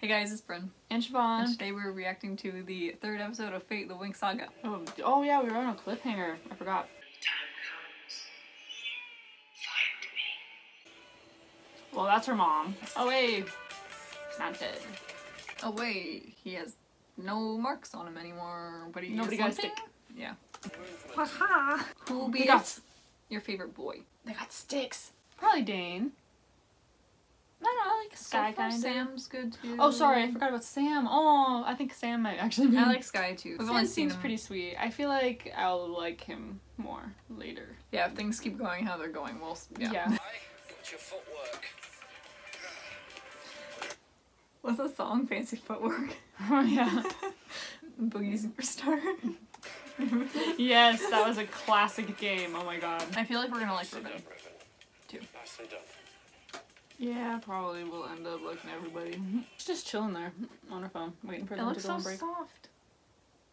Hey guys, it's Bryn. And And Siobhan. today we're reacting to the third episode of Fate the Winx Saga. Oh, oh yeah, we were on a cliffhanger. I forgot. Well, that's her mom. Oh wait, not dead. Oh wait, he has no marks on him anymore, but he Nobody got a stick. Yeah. Haha. Who They be got your favorite boy? they got sticks. Probably Dane. No, no, I like Sky so kinda. Sam's good too. Oh, sorry, I forgot about Sam. Oh, I think Sam might actually be. I like Sky too. We've Sam seems him. pretty sweet. I feel like I'll like him more later. Yeah, if things keep going how they're going, we'll. s- Yeah. Yeah. What's your footwork? What's the song? Fancy Footwork. Oh yeah. Boogie Superstar. yes, that was a classic game. Oh my god. I feel like we're gonna like Riven. Too. Nicely done. Yeah, probably we'll end up liking everybody. She's just chilling there on her phone, waiting for It them to go so on break. soft.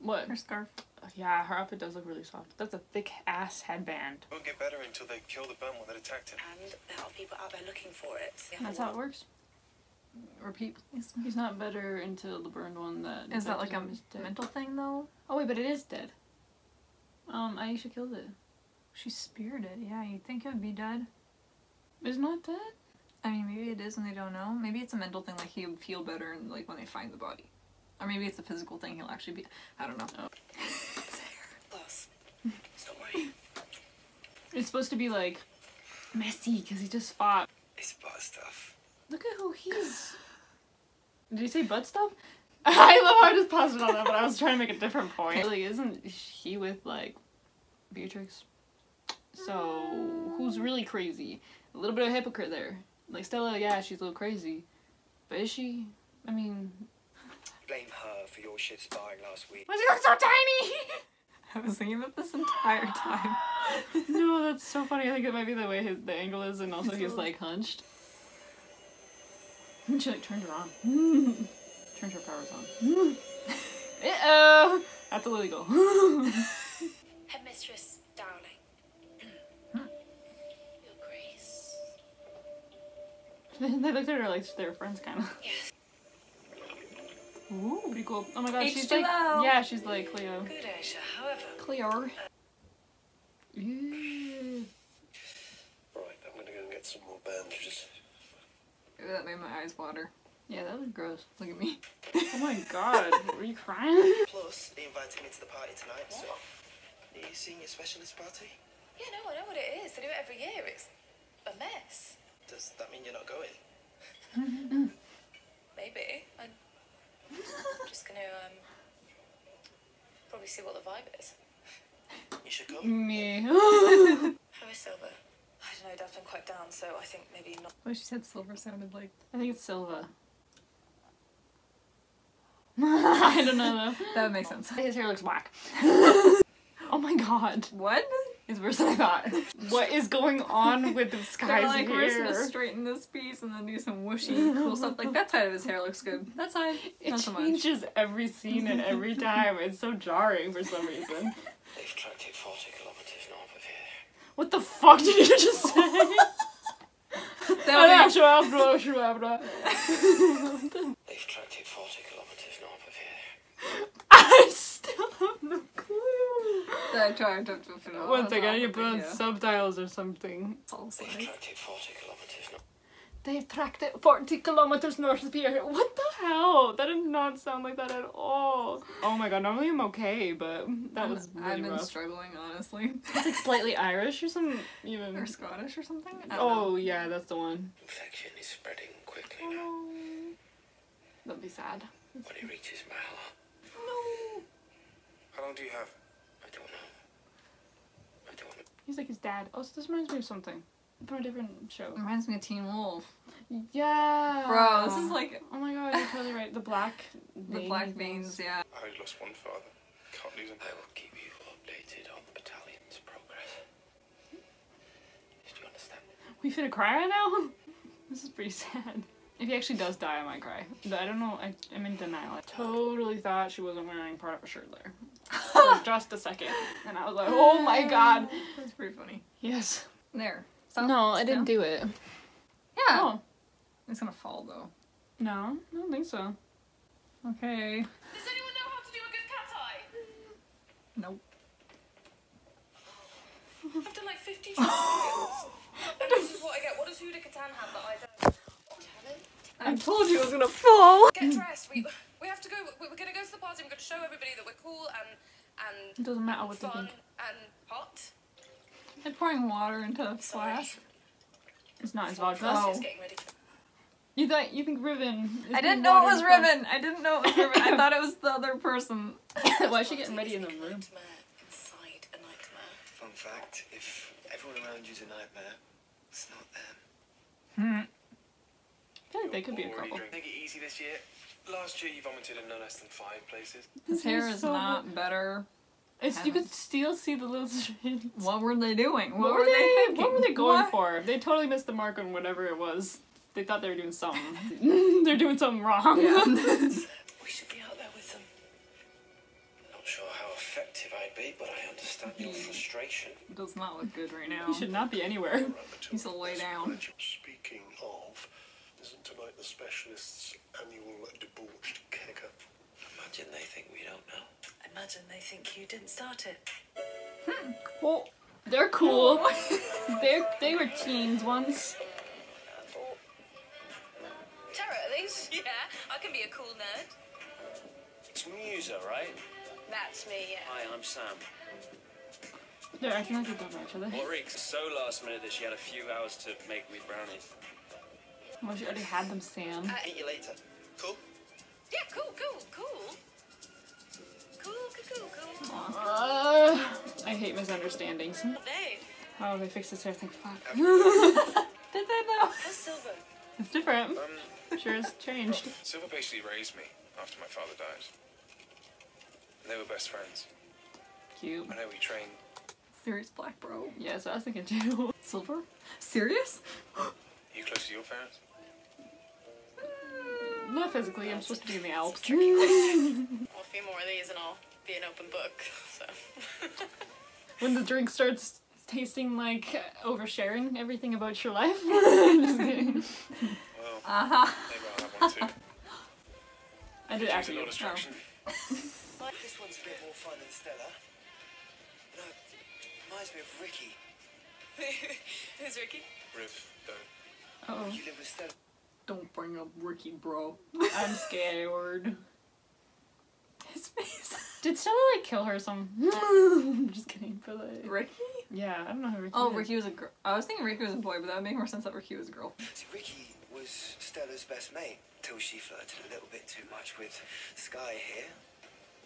What? Her scarf. Yeah, her outfit does look really soft. That's a thick ass headband. It Won't get better until they kill the Burn one that attacked him. and there are people out there looking for it. That's how it works. Repeat, please. He's not better until the burned one that. Is that like a dead. mental thing though? Oh wait, but it is dead. Um, Aisha killed it. She's spirited. Yeah, you'd think it would be dead. It's not dead. I mean, maybe it is and they don't know. Maybe it's a mental thing, like he would feel better and like when they find the body. Or maybe it's a physical thing. He'll actually be. I don't know. Oh. Glass. Sorry. It's supposed to be like messy because he just fought. It's butt stuff. Look at who he's. Did he say butt stuff? I love how I just paused it on that, but I was trying to make a different point. Really, isn't he with like Beatrix? So who's really crazy? A little bit of hypocrite there. Like Stella, yeah, she's a little crazy, but is she? I mean, Blame her for your shit sparring last week. why does he look so tiny? I was thinking about this entire time. no, that's so funny. I think it might be the way his, the angle is, and also He's he's like hunched. And she like turned her on. turned her powers on. uh oh, that's illegal. Headmistress they looked at her like they were friends, kind of. Yes. Ooh, pretty cool. Oh my god, she's H2O. like, yeah, she's like Cleo. Good, Aisha. However, Clear. Uh, yeah. Right, I'm gonna go and get some more bandages. Ooh, that made my eyes water. Yeah, that was gross. Look at me. Oh my god, were you crying? Plus, they invited me to the party tonight, so. Are you seeing your specialist party? yeah, no, I know what it is. They do it every year. It's a mess. Does that mean you're not going? Maybe. I'm just gonna um probably see what the vibe is. You should come. Me. How is Silver? I don't know. Dad's been quite down, so I think maybe not. What she said silver sounded like. I think it's Silva. I don't know though. That would make sense. His hair looks whack. oh my god. What? It's worse than I thought. What is going on with this They're guy's like, we're just gonna straighten this piece and then do some whooshy cool stuff. Like that side of his hair looks good. That side, It not so much. It changes every scene and every time. It's so jarring for some reason. They've tracked it 40 kilometres north of here. What the fuck did you just say? That'll oh, be- They've tracked it 40 kilometres north of here. I still have no clue. I tried to to figure out One what's second, I wrong need to put on subtitles or something. It's They've tracked it 40 kilometres north. They've tracked it 40 kilometers north of here. What the hell? That did not sound like that at all. Oh my god, normally I'm okay, but that I'm- was I've been rough. struggling, honestly. It's like slightly Irish or something, even or. Scottish or something. I don't Oh know. yeah, that's the one. Infection is spreading quickly Oh now. no. That'd be sad. When it reaches Mahler, No. how long do you have? I don't know. I don't know. He's like his dad. Oh, so this reminds me of something from a different show. Reminds me of Teen Wolf. Yeah. Bro, this is like Oh my god, you're totally right. The black. the black veins, yeah. I only lost one father. Can't lose him. I will keep you updated on the battalion's progress. Do you understand? We finna cry right now? This is pretty sad. If he actually does die, I might cry. But I don't know. I, I'm in denial. I totally thought she wasn't wearing part of a shirt there. For just a second. And I was like, oh my god. That's pretty funny. Yes. There. Stop. No, I didn't do it. Yeah. Oh. It's gonna fall though. No, I don't think so. Okay. Does anyone know how to do a good cat eye? Nope. I've done like 50 tutorials. and this is what I get. What does Huda Kattan have that I don't? I told you it was gonna fall. Get dressed. We, we have to go. we- We're going to go to the party. We're going to show everybody that we're cool and and It doesn't matter what they fun think. and hot. I'm pouring water into a flask. It's not his Plus, vodka. Oh. getting ready. You thought you think Riven? I didn't know it was in front- Riven. I didn't know it was Riven. I thought it was the other person. Why is she getting ready in the room? Nightmare inside a nightmare. Fun fact if everyone around you's a nightmare, it's not them. Hmm. I feel like they could be a Already couple. Take it easy this year. Last year you vomited in no less than five places. His This hair is is so not better. It's you could still see the little strands. What were they doing? What, were they? thinking? what were they going What? for? They totally missed the mark on whatever it was. They thought they were doing something. They're doing something wrong. Yeah. We should be out there with them. Not sure how effective I'd be, but I understand your mm. frustration. Does not look good right now. you should not be anywhere. He's a lay down. Speaking of, isn't tonight the specialists' annual debauched kegger? Imagine they think we don't know. Imagine they think you didn't start it. Hmm. Well, they're cool. they they were teens once. Terra, are these? Yeah, I can be a cool nerd. It's Musa, right? That's me, yeah. Hi, I'm Sam. They're acting like they don't know each other. Ulrich's so last minute that she had a few hours to make wheat brownies. Well, she already had them, Sam. Meet you later. Cool? Yeah, cool, cool, cool. Cool, cool, cool, cool. Uh, I hate misunderstandings. Hey, Oh, they fixed his hair. Thank fuck. Did they know? how's Silver? It's different. Um, Sure has changed. Silver basically raised me after my father died. And they were best friends. Cute. I know we trained. Sirius Black bro. Yeah, so I was thinking too. Silver? Sirius? You close to your parents? Not physically. I'm supposed to be in the Alps. Well, a few more of these and I'll be an open book. So. when the drink starts tasting like oversharing everything about your life. Just kidding. Well, uh-huh. maybe I'll have one too. I did Use actually. no distraction. Oh. This one's a bit more fun than Stella. No, uh, reminds me of Ricky. Who's Ricky? Riv, don't. Oh, You live with Stella. Don't bring up Ricky, bro. I'm scared. His face. Did Stella like kill her some? I'm just kidding, but like. Ricky? Yeah, I don't know who Ricky Oh, is. Ricky was a girl. I was thinking Ricky was a boy, but that would make more sense that Ricky was a girl. See, Ricky was Stella's best mate till she flirted a little bit too much with Sky here.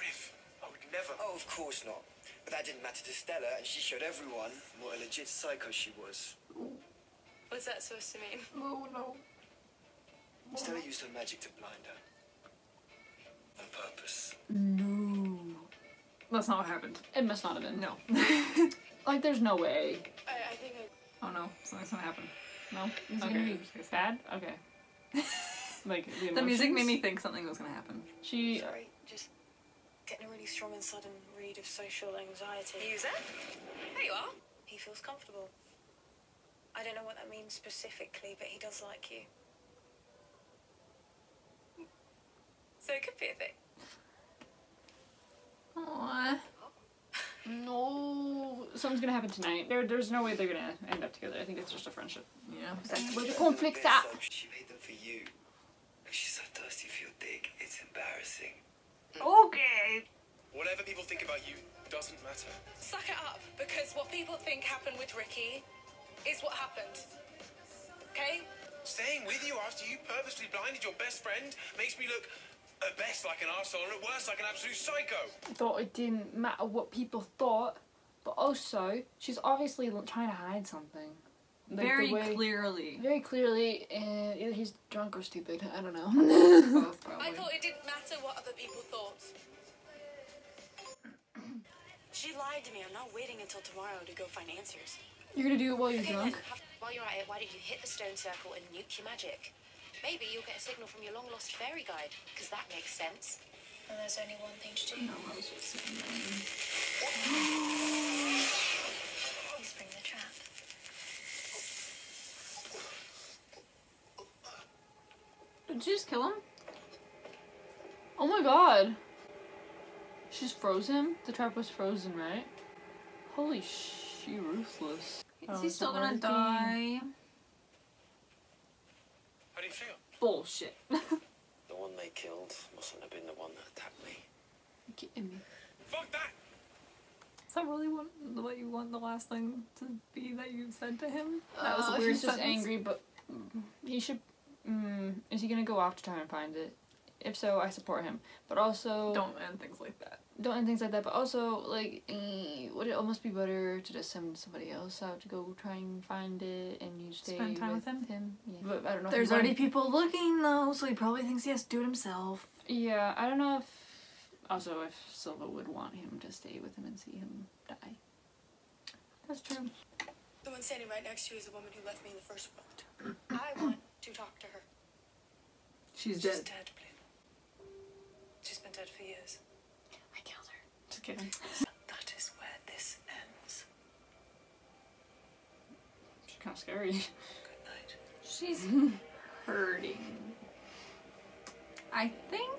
Riv, I would never. Oh, of course not. But that didn't matter to Stella, and she showed everyone what a legit psycho she was. What's that supposed to mean? Oh no. Stella used her magic to blind her. On purpose. No. That's not what happened. It must not have been. No. Like, there's no way. I, I think I. oh no, something's gonna happen. No? Is it Okay. gonna be bad? Okay. like, the, The music made me think something was gonna happen. She. Sorry, just getting a really strong and sudden read of social anxiety. Use it? There you are. He feels comfortable. I don't know what that means specifically, but he does like you. So it could be a thing. Aww. No. Something's gonna happen tonight. There, there's no way they're gonna end up together. I think it's just a friendship. Yeah. That's where the Stella conflict's bit, at. She made them for you. She's so thirsty for your dick. It's embarrassing. Okay. Whatever people think about you doesn't matter. Suck it up, because what people think happened with Ricky is what happened. Okay? Staying with you after you purposely blinded your best friend makes me look at best like an arsehole and at worst like an absolute psycho. I thought it didn't matter what people thought, but also she's obviously trying to hide something. Like, Very way- clearly. Very clearly, uh, either he's drunk or stupid. I don't know. Both. I thought it didn't matter what other people thought. She lied to me. I'm not waiting until tomorrow to go find answers. You're gonna do it while you're Okay, drunk. then, while you're at it, why don't you hit the stone circle and nuke your magic? Maybe you'll get a signal from your long lost fairy guide, because that makes sense. And there's only one thing to do. No, I was just sitting there. You spring the trap. Did she just kill him? Oh my god. She's frozen? The trap was frozen, right? Holy she ruthless. Is Oh, he still gonna working. die? How do you feel? Bullshit. The one they killed mustn't have been the one that attacked me. You're kidding me? Fuck that! Is that really what, what you want the last thing to be that you said to him? That was Uh, a weird he's just angry, but he should. Mm, is he gonna go off to try and find it? If so, I support him. But also, Don't end things like that. Don't and things like that. But also, like, eh, would it almost be better to just send somebody else out to go try and find it, and you stay Spend time with him? Yeah. But I don't know. There's he wanted- already people looking though, so he probably thinks he has to do it himself. Yeah, I don't know if. Also, if Silva would want him to stay with him and see him die. That's true. The one standing right next to you is the woman who left me in the first world I want to talk to her. She's She's dead. dead, She's been dead for years. I killed. Just kidding. That is where this ends. She's kind of scary. Good night. She's hurting. I think,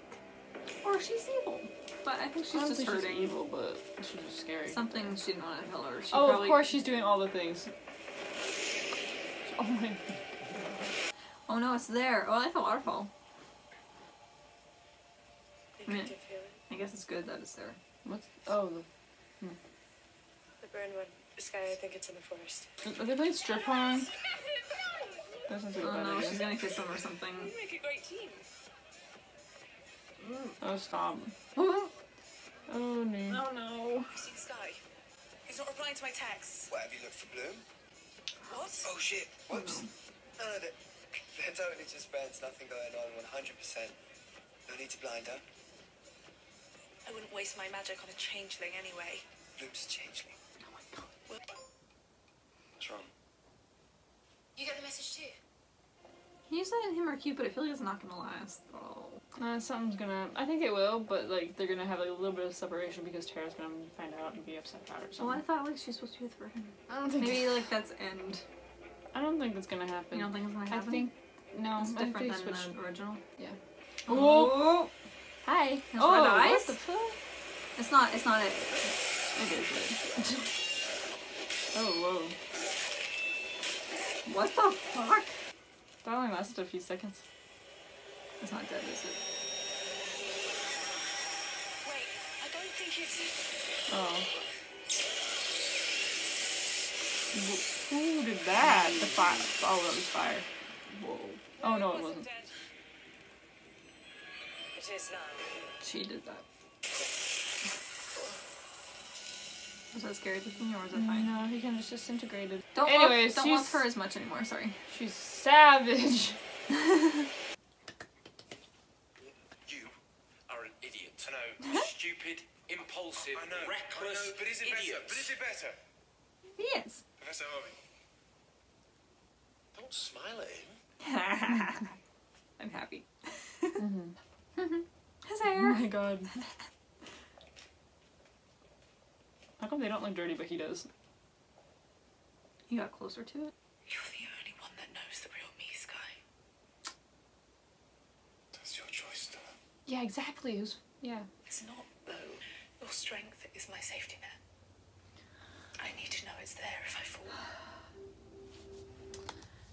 or she's evil, but I think she's I don't just think she's hurting. evil, but she's just scary. Something she didn't want to tell her. She oh, probably, of course she's doing all the things. Oh my. god. Oh no, it's there. Oh, I like the waterfall. You can feel it. I guess it's good that it's there. What's oh? The hmm. the burned one. This guy, I think it's in the forest. The, are they playing strip porn? That sounds like Oh no, idea. she's gonna kiss him or something. You make a great team. Oh stop. oh no. Oh no. You see this Sky. He's not replying to my texts. What, have you looked for Bloom? What? Oh shit, whoops. No, no, they're, they're totally just friends, nothing going on, 100%. No need to blind her. I wouldn't waste my magic on a changeling anyway. Bloom's a changeling. What's wrong? You get the message too? He said him are cute, but I feel like it's not gonna last. Oh. Uh, something's gonna. I think it will, but like they're gonna have like, a little bit of separation because Terra's gonna find out and be upset about it. Or Well, I thought like she's supposed to be with him. I don't think. Maybe like that's end. I don't think that's gonna happen. You don't think it's gonna happen? I happen? think no. it's I think different than switched. the original. Yeah. Oh. Hi. Has oh, red what the fuck? It's not. It's not it. It is it. oh whoa. What the fuck? That only lasted a few seconds. It's not dead, is it? Wait, I don't think it's. Oh. Who did that? The fire. Oh, that was fire. Whoa. Oh no, it wasn't. dead. It is now. She did that. Was that scary looking or was it fine? No, he kind of just disintegrated. Don't Anyways, love, don't love she's- her as much anymore. Sorry. She's savage. You are an idiot. I know. Stupid, impulsive, I know. I reckless know, but is it idiot. better? But is it better? Yes. Professor Harvey. Don't smile at him. I'm happy. mm-hmm. Mm-hmm. His hair. Oh my god. How come they don't look dirty, but he does? You got closer to it. You're the only one that knows the real me, Sky. That's your choice, Stella. Yeah, exactly. Who's yeah. It's not, though. Your strength is my safety net. I need to know it's there if I fall.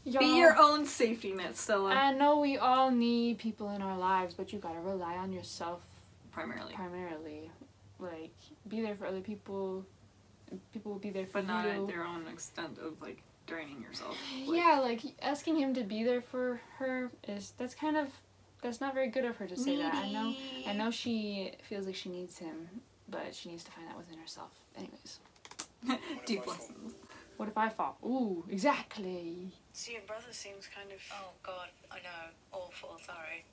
Be your own safety net, Stella. I know we all need people in our lives, but you gotta rely on yourself Primarily. primarily. Like, be there for other people. People will be there for But not you. at their own extent of like draining yourself. Like, yeah, like asking him to be there for her is that's kind of that's not very good of her to say that. I know I know she feels like she needs him, but she needs to find that within herself. Anyways, Deep lessons. What if I fall? Ooh, exactly. See, your brother seems kind of. Oh God, I know. Awful. Sorry.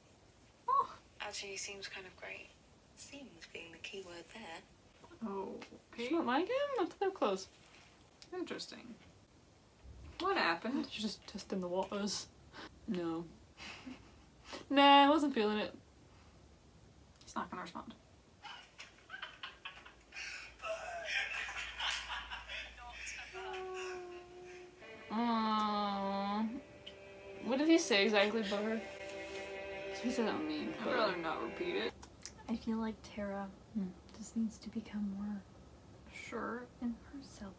Oh. Actually, he seems kind of great. Seems being the key word there. Oh. She Okay. don't like him? Not that they're close. Interesting. What happened? She's just testing the waters. No. nah, I wasn't feeling it. He's not gonna respond. Say exactly about her? He said I'm mean, I'd but rather not repeat it. I feel like Terra Hmm. just needs to become more Sure. in herself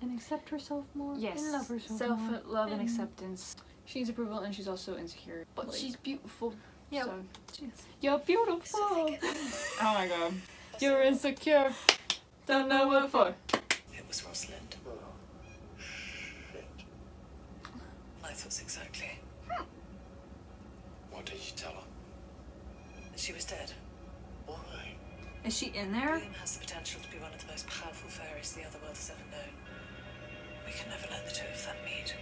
and accept herself more yes, and love herself self more. love and acceptance. She needs approval, and she's also insecure, but Like- she's beautiful. Yep. So. Jeez. You're beautiful. oh my god. You're insecure. Don't know what for. It was Rosalind. Oh, shit. My thoughts exactly. What did you tell her? She was dead. Why? Is she in there? William has the potential to be one of the most powerful fairies the other world has ever known. We can never let the two of them meet.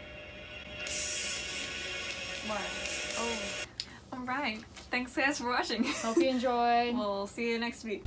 Oh. Alright. Thanks guys for watching. Hope you enjoyed. we'll see you next week.